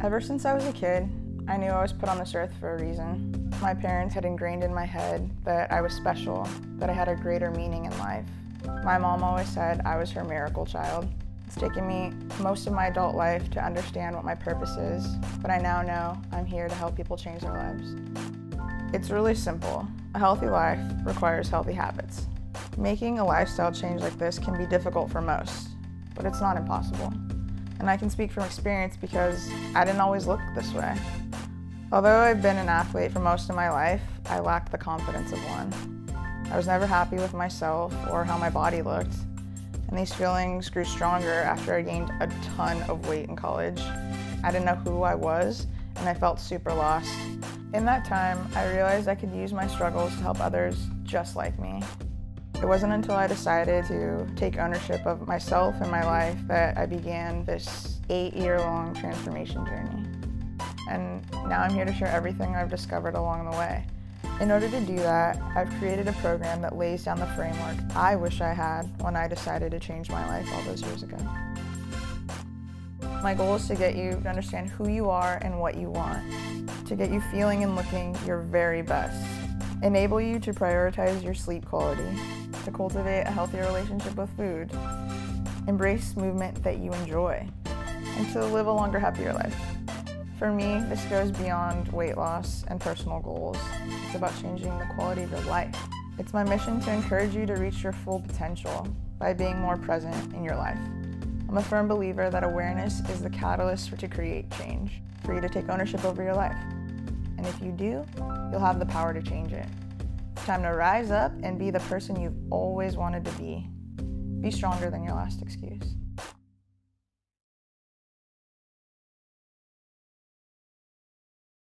Ever since I was a kid, I knew I was put on this earth for a reason. My parents had ingrained in my head that I was special, that I had a greater meaning in life. My mom always said I was her miracle child. It's taken me most of my adult life to understand what my purpose is, but I now know I'm here to help people change their lives. It's really simple. A healthy life requires healthy habits. Making a lifestyle change like this can be difficult for most, but it's not impossible. And I can speak from experience because I didn't always look this way. Although I've been an athlete for most of my life, I lacked the confidence of one. I was never happy with myself or how my body looked, and these feelings grew stronger after I gained a ton of weight in college. I didn't know who I was, and I felt super lost. In that time, I realized I could use my struggles to help others just like me. It wasn't until I decided to take ownership of myself and my life that I began this eight year long transformation journey. And now I'm here to share everything I've discovered along the way. In order to do that, I've created a program that lays down the framework I wish I had when I decided to change my life all those years ago. My goal is to get you to understand who you are and what you want, to get you feeling and looking your very best, enable you to prioritize your sleep quality, to cultivate a healthier relationship with food, embrace movement that you enjoy, and to live a longer, happier life. For me, this goes beyond weight loss and personal goals. It's about changing the quality of your life. It's my mission to encourage you to reach your full potential by being more present in your life. I'm a firm believer that awareness is the catalyst to create change, for you to take ownership over your life. And if you do, you'll have the power to change it. It's time to rise up and be the person you've always wanted to be. Be stronger than your last excuse.